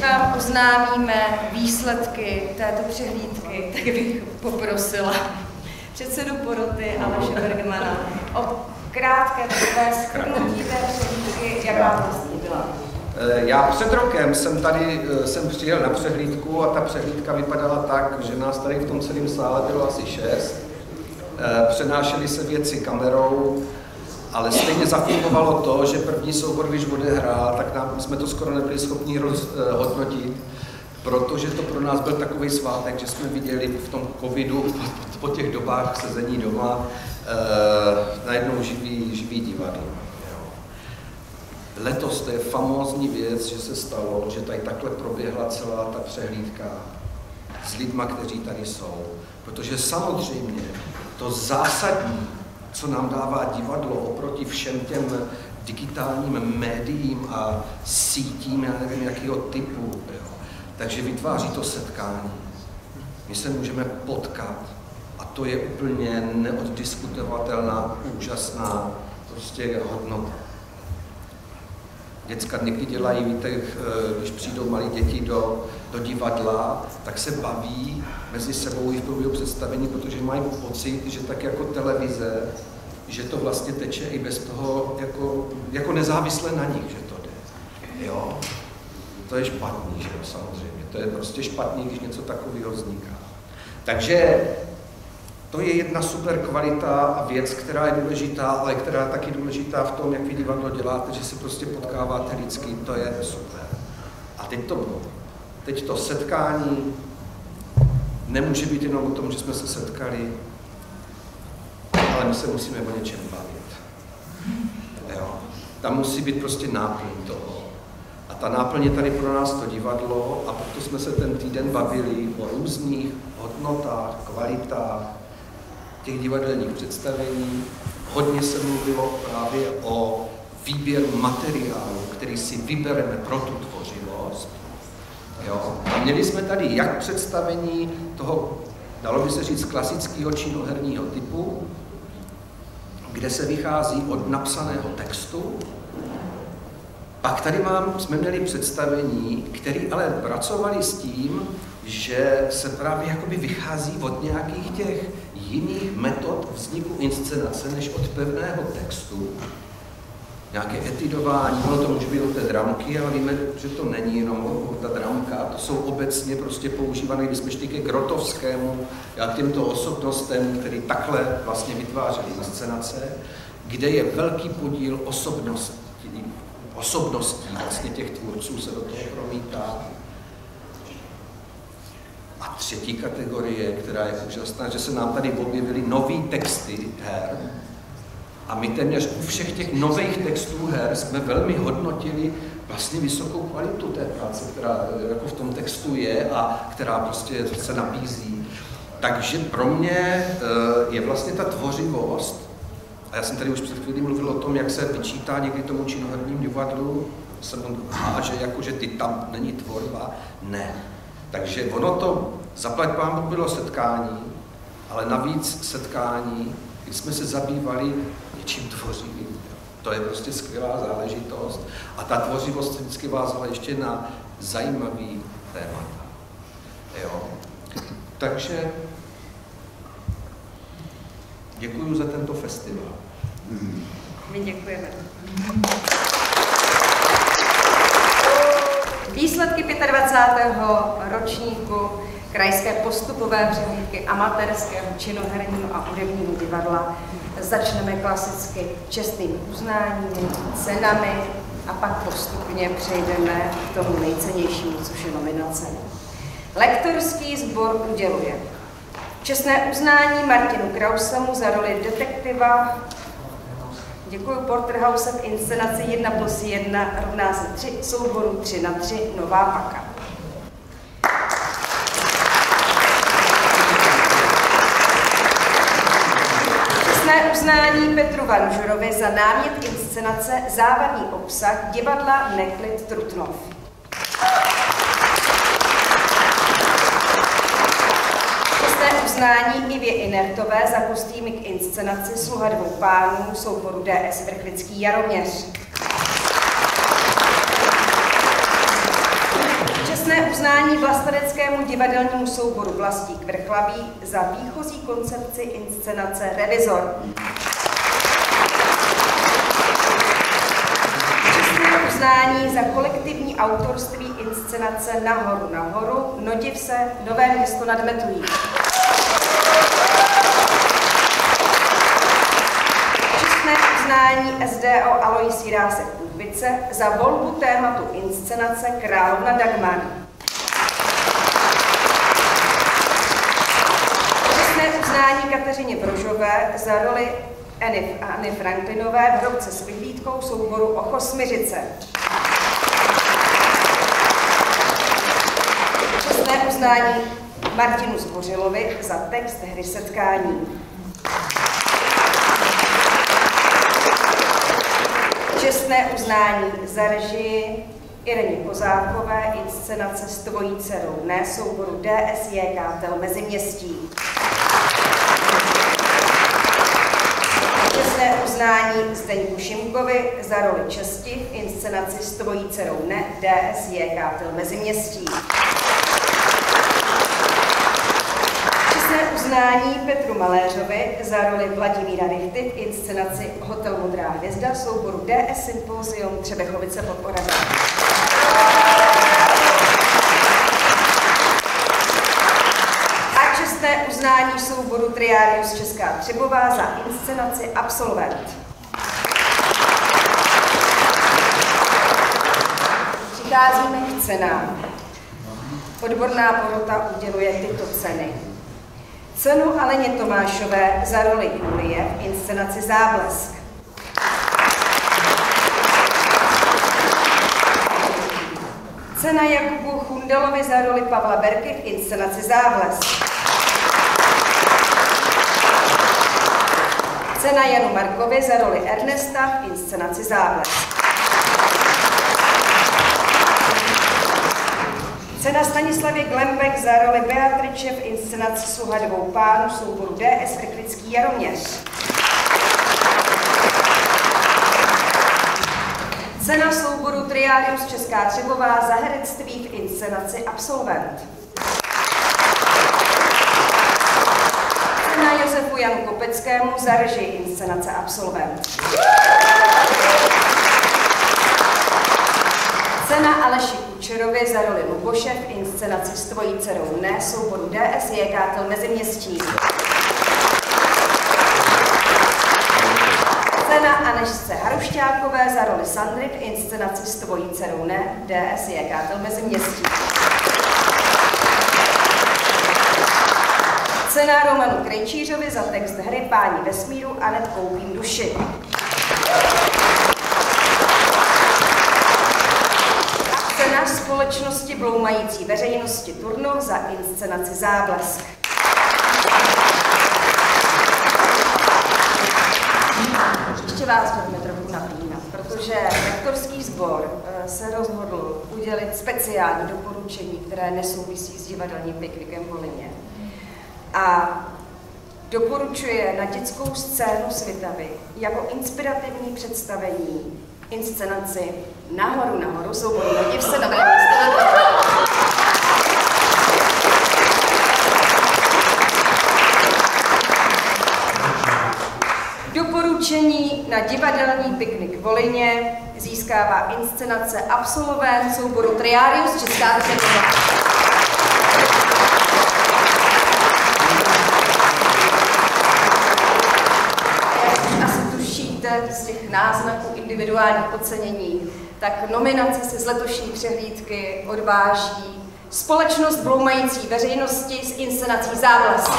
vám oznámíme výsledky této přehlídky, tak bych poprosila předsedu poroty Aleše Bergmana o krátké takové shrnutí té přehlídky, jaká vlastně byla. Eh, já před rokem jsem tady eh, jsem přijel na přehlídku a ta přehlídka vypadala tak, že nás tady v tom celém sále bylo asi šest. Eh, přenášely se věci kamerou, ale stejně zafungovalo to, že první soubor, když odehrál, tak nám, jsme to skoro nebyli schopni rozhodnotit, protože to pro nás byl takový svátek, že jsme viděli v tom covidu, po těch dobách sezení doma, najednou živý, živý divadlo. Letos to je famózní věc, že se stalo, že tady takhle proběhla celá ta přehlídka s lidma, kteří tady jsou. Protože samozřejmě to zásadní, co nám dává divadlo oproti všem těm digitálním médiím a sítím, já nevím, jakého typu, jo. takže vytváří to setkání. My se můžeme potkat a to je úplně neoddiskutovatelná, úžasná prostě hodnota. Děcka někdy dělají, víte, eh, když přijdou malí děti do, do divadla, tak se baví mezi sebou i v průběhu představení, protože mají pocit, že tak jako televize, že to vlastně teče i bez toho, jako, jako nezávisle na nich, že to jde. Jo? To je špatný, že jo, samozřejmě. To je prostě špatný, když něco takového vzniká. Takže to je jedna super kvalita a věc, která je důležitá, ale která je taky důležitá v tom, jak vy divadlo děláte, že se prostě potkáváte lidsky, to je super. A teď to bylo. Teď to setkání nemůže být jenom o tom, že jsme se setkali, ale my se musíme o něčem bavit. Jo? Tam musí být prostě náplň toho. A ta náplň je tady pro nás to divadlo a proto jsme se ten týden bavili o různých hodnotách, kvalitách, těch divadelních představení. Hodně se mluvilo právě o výběr materiálu, který si vybereme pro tu tvořivost. Jo? A měli jsme tady jak představení toho, dalo by se říct, klasického činoherního typu, kde se vychází od napsaného textu. Pak tady mám, jsme měli představení, které ale pracovali s tím, že se právě jakoby vychází od nějakých těch jiných metod vzniku inscenace než od pevného textu. Nějaké etidování, ono to může být od té dramky, ale víme, že to není jenom ta dramka, to jsou obecně prostě používané, když jsme šli ke Grotovskému a těmto osobnostem, který takhle vlastně vytvářeli inscenace, kde je velký podíl osobností, osobností vlastně těch tvůrců se do toho promítá. A třetí kategorie, která je úžasná, že se nám tady objevily nové texty her. A my téměř u všech těch nových textů her jsme velmi hodnotili vlastně vysokou kvalitu té práce, která jako v tom textu je a která prostě se nabízí. Takže pro mě eh, je vlastně ta tvořivost, a já jsem tady už před chvílí mluvil o tom, jak se vyčítá někdy tomu činoherním divadlu, jsem že jako, že ty tam není tvorba. Ne, takže ono to, zaplať vám bylo setkání, ale navíc setkání, kdy jsme se zabývali něčím tvořivým. To je prostě skvělá záležitost. A ta tvořivost vždycky vázala ještě na zajímavý témata. Jo. Takže děkuji za tento festival. My děkujeme. Výsledky 25. ročníku krajské postupové přehlídky amatérského činoherního a hudebního divadla začneme klasicky čestným uznáním, cenami a pak postupně přejdeme k tomu nejcennějšímu, což je nominace. Lektorský sbor uděluje čestné uznání Martinu Krausemu za roli detektiva Děkuji Porterhouse v inscenaci 1 plus 1 rovná se 3 souborů 3 na 3 Nová paka. Čestné uznání Petru Vanžurovi za námět inscenace Závadný obsah divadla Neklid Trutnov. uznání Ivě Inertové za kostýmy k inscenaci Sluha dvou pánů souboru DS Vrchlický Jaroměř. Čestné uznání vlasteneckému divadelnímu souboru Vlastík Vrchlabí za výchozí koncepci inscenace Revizor. Čestné uznání za kolektivní autorství inscenace Nahoru nahoru, Nodiv se, Nové město nad Metují. Čestné uznání SDO Alois Jirásek za volbu tématu inscenace Královna Dagmar. Čestné uznání Kateřině Brožové za roli Anny, Anny Franklinové v hrobce s vyhlídkou souboru Ochosmiřice. Čestné uznání Martinu Zbořilovi za text hry Setkání. Čestné uznání za režii Ireně Kozákové, inscenace s tvojí dcerou, ne souboru DSJ Kátel Meziměstí. Čestné uznání Zdeňku Šimkovi za roli Česti v inscenaci s tvojí dcerou, ne DSJ Kátel Meziměstí. Čestné uznání Petru Maléřovi za roli Vladimíra Richty v inscenaci Hotel Modrá hvězda souboru DS Symposium Třebechovice pod Oravou. A čestné uznání souboru Triarius Česká Třebová za inscenaci Absolvent. Přicházíme k cenám. Odborná porota uděluje tyto ceny. Cenu Aleně Tomášové za roli Julie v inscenaci Záblesk. Cena Jakubu Chundelovi za roli Pavla Berky v inscenaci Záblesk. Cena Janu Markovi za roli Ernesta v inscenaci Záblesk. Cena Stanislavě Glembek za roli Beatriče v inscenaci Sluha dvou pánů souboru DS Krklický Jaroměř. Cena souboru Triarius Česká Třebová za herectví v inscenaci Absolvent. Cena Josefu Janu Kopeckému za režii inscenace Absolvent. Cena Aleši Kučerovi za roli Luboše v inscenaci s tvojí dcerou ne souboru DS je Kátel Meziměstí. Cena Anešce Harušťákové za roli Sandry v inscenaci s tvojí dcerou ne DS je Kátel Meziměstí. Cena Romanu Krejčířovi za text hry Páni vesmíru a net koupím duši. Cena společnosti bloumající veřejnosti Turnov za inscenaci Záblesk. Ještě vás budeme trochu napínat, protože rektorský sbor eh, se rozhodl udělit speciální doporučení, které nesouvisí s divadelním piknikem v Volině. A doporučuje na dětskou scénu Svitavy jako inspirativní představení inscenaci Nahoru nahoru souboru Div se místo. Doporučení na divadelní piknik v Volině získává inscenace absolvent souboru Triarius Česká Třebová. z náznaků individuálních ocenění, tak nominace se z letošní přehlídky odváží společnost bloumající veřejnosti s inscenací Záblesk.